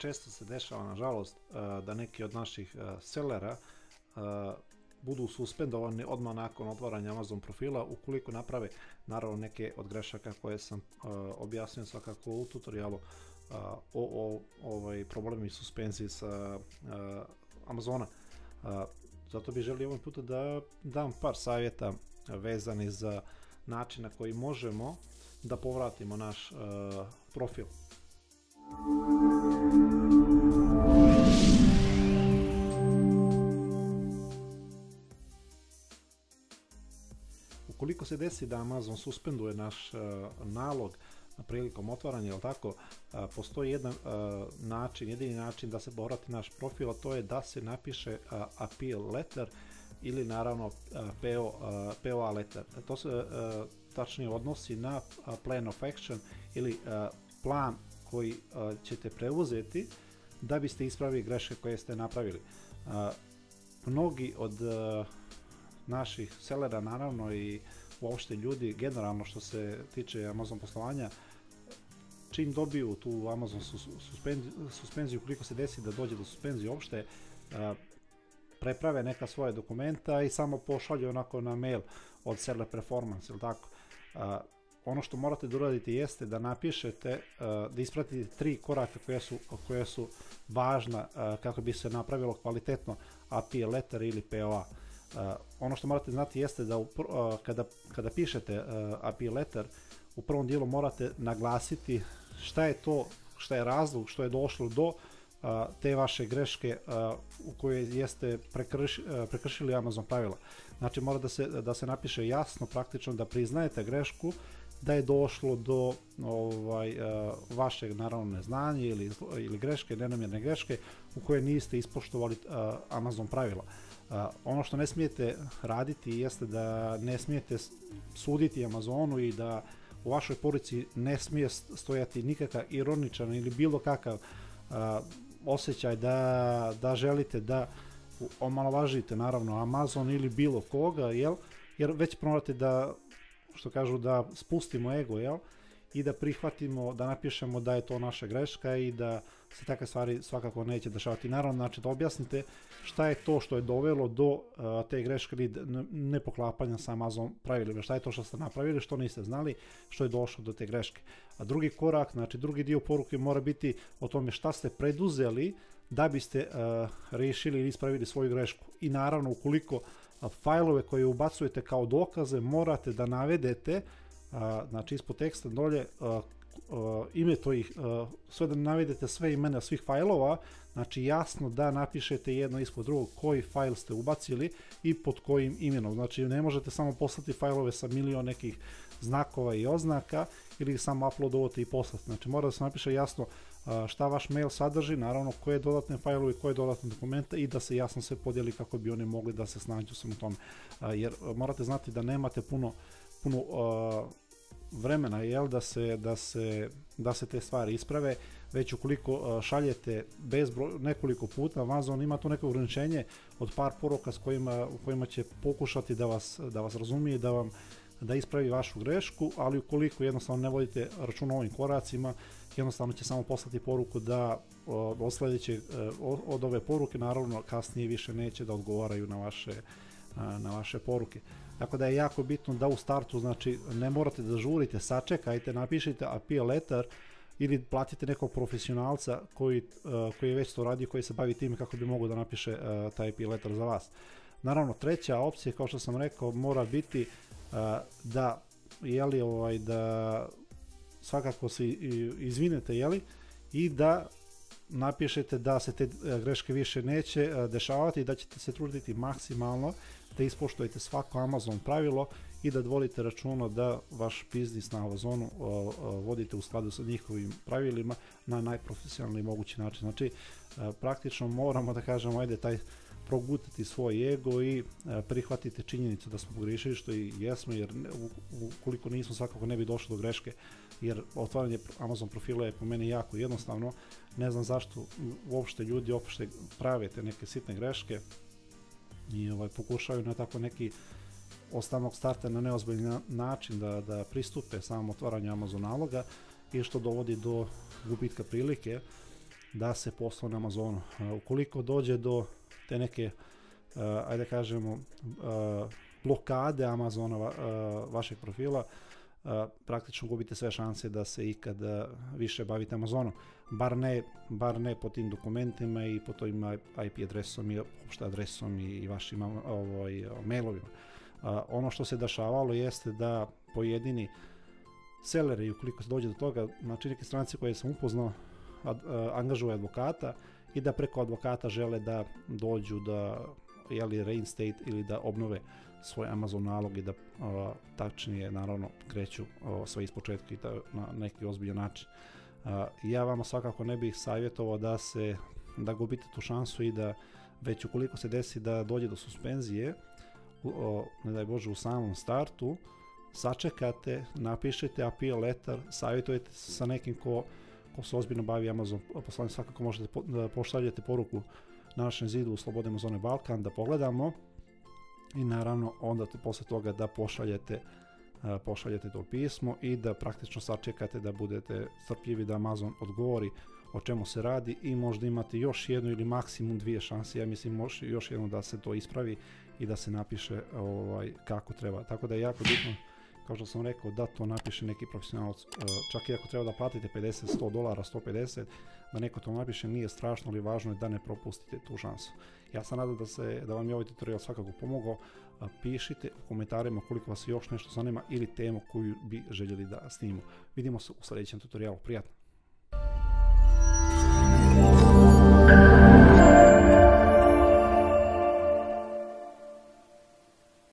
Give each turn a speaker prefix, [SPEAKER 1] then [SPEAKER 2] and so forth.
[SPEAKER 1] često se dešava, nažalost, da neki od naših sellera budu suspendovani odmah nakon otvaranja Amazon profila ukoliko naprave naravno neke od grešaka koje sam objasnio svakako u tutorialu o, o ovaj, problemi suspenziji sa Amazona. Zato bih želio ovaj puta da dam par savjeta vezani za način na koji možemo da povratimo naš profil. Ukoliko se desi da Amazon suspenduje naš nalog prilikom otvaranja, jel tako, postoji jedan način, jedini način da se povrati naš profil, a to je da se napiše appeal letter ili naravno PO, POA letter. To se tačnije odnosi na plan of action ili plan koji ćete preuzeti da biste ispravili greške koje ste napravili. Mnogi od naših sellera naravno i uopšte ljudi generalno što se tiče Amazon poslovanja čim dobiju tu Amazon suspenziju, koliko se desi da dođe do suspenzije uopšte, preprave neka svoje dokumenta i samo pošalju onako na mail od Seller Performance, ili tako. ono što morate da uradite jeste da napišete, da ispratite tri koraka koje su, koje su važna kako bi se napravilo kvalitetno API letter ili POA. Ono što morate znati jeste da kada, kada pišete API letter, u prvom dijelu morate naglasiti šta je to, šta je razlog što je došlo do te vaše greške u kojoj jeste prekršili Amazon pravila. Znači mora da se, da se napiše jasno, praktično da priznajete grešku, da je došlo do ovaj, vašeg naravno neznanja ili, ili greške, nenamjerne greške u koje niste ispoštovali Amazon pravila. Ono što ne smijete raditi jeste da ne smijete suditi Amazonu i da u vašoj poruci ne smije stojati nikakav ironičan ili bilo kakav osjećaj da, da želite da omalovažite naravno Amazon ili bilo koga, jel? Jer već morate da, što kažu, da spustimo ego, jel? I da prihvatimo, da napišemo da je to naša greška i da se takve stvari svakako neće dešavati. Naravno, znači da objasnite šta je to što je dovelo do te greške ili nepoklapanja sa Amazon pravilima, šta je to što ste napravili, što niste znali, što je došlo do te greške. A drugi korak, znači drugi dio poruke mora biti o tome šta ste preduzeli da biste riješili ili ispravili svoju grešku. I naravno, ukoliko fajlove koje ubacujete kao dokaze morate da navedete znači ispod teksta dolje ime to ih, sve da navedete sve imena svih fajlova, znači jasno da napišete jedno ispod drugog koji fajl ste ubacili i pod kojim imenom. Znači ne možete samo poslati fajlove sa milion nekih znakova i oznaka ili samo uploadovati i poslati. Znači mora da se napiše jasno šta vaš mail sadrži, naravno koje dodatne fajlove, koje dodatne dokumente i da se jasno sve podijeli kako bi oni mogli da se snađu u tome. Jer morate znati da nemate puno puno vremena jel, da, se, da, se, da se te stvari isprave, već ukoliko šaljete bezbroj, nekoliko puta, Amazon ima to neko ograničenje od par poruka s kojima, u kojima će pokušati da vas, da vas razumije, da vam da ispravi vašu grešku, ali ukoliko jednostavno ne vodite račun o ovim koracima, jednostavno će samo poslati poruku da od e, od ove poruke naravno kasnije više neće da odgovaraju na vaše, na vaše poruke. Tako da je jako bitno da u startu, znači ne morate da žurite, sačekajte, napišite appeal letter ili platite nekog profesionalca koji, uh, koji je već to radio, koji se bavi tim kako bi mogao da napiše uh, taj appeal letter za vas. Naravno, treća opcija, kao što sam rekao, mora biti uh, da, jeli, ovaj, da svakako se izvinete, jeli, i da napišete da se te greške više neće dešavati i da ćete se truditi maksimalno da ispoštujete svako Amazon pravilo i da vodite računa da vaš biznis na Amazonu vodite u skladu sa njihovim pravilima na najprofesionalni mogući način. Znači, e, praktično moramo da kažemo, ajde, taj progutati svoj ego i e, prihvatite činjenicu da smo pogriješili što i jesmo jer ukoliko nismo svakako ne bi došlo do greške jer otvaranje Amazon profila je po meni jako jednostavno. Ne znam zašto uopšte ljudi uopšte prave te neke sitne greške i ovaj, pokušaju na tako neki od samog starta na neozbiljni način da, da pristupe samom otvaranju Amazon naloga i što dovodi do gubitka prilike da se posla na Amazonu. Ukoliko dođe do te neke, ajde kažemo, blokade Amazona vašeg profila, praktično gubite sve šanse da se ikad više bavite Amazonom. Bar ne, bar ne po tim dokumentima i po tojim IP adresom i opšte adresom i vašim ovaj, mailovima. Ono što se dešavalo jeste da pojedini seleri, ukoliko se dođe do toga, znači neke stranice koje sam upoznao, angažuje advokata i da preko advokata žele da dođu da jeli reinstate ili da obnove svoj Amazon nalog i da tačnije naravno kreću sve ispočetka i da, na neki ozbiljan način. ja vama svakako ne bih savjetovao da se da gubite tu šansu i da već ukoliko se desi da dođe do suspenzije, ne daj Bože u samom startu, sačekate, napišete appeal letter, savjetujete se sa nekim ko, ko se ozbiljno bavi Amazon poslanje, svakako možete po, pošaljete poruku na našem zidu u Slobodne Amazone Balkan da pogledamo i naravno onda te, posle toga da pošaljete pošaljete to pismo i da praktično sačekate da budete strpljivi da Amazon odgovori o čemu se radi i možda imate još jednu ili maksimum dvije šanse, ja mislim može još jedno da se to ispravi i da se napiše ovaj, kako treba. Tako da je jako bitno kao što sam rekao, da to napiše neki profesionalac, e, čak i ako treba da platite 50, 100 dolara, 150, da neko to napiše nije strašno, ali važno je da ne propustite tu šansu. Ja sam nadam da, se, da vam je ovaj tutorial svakako pomogao. Pišite u komentarima koliko vas još nešto zanima ili temu koju bi željeli da snimimo. Vidimo se u sljedećem tutorialu. Prijatno!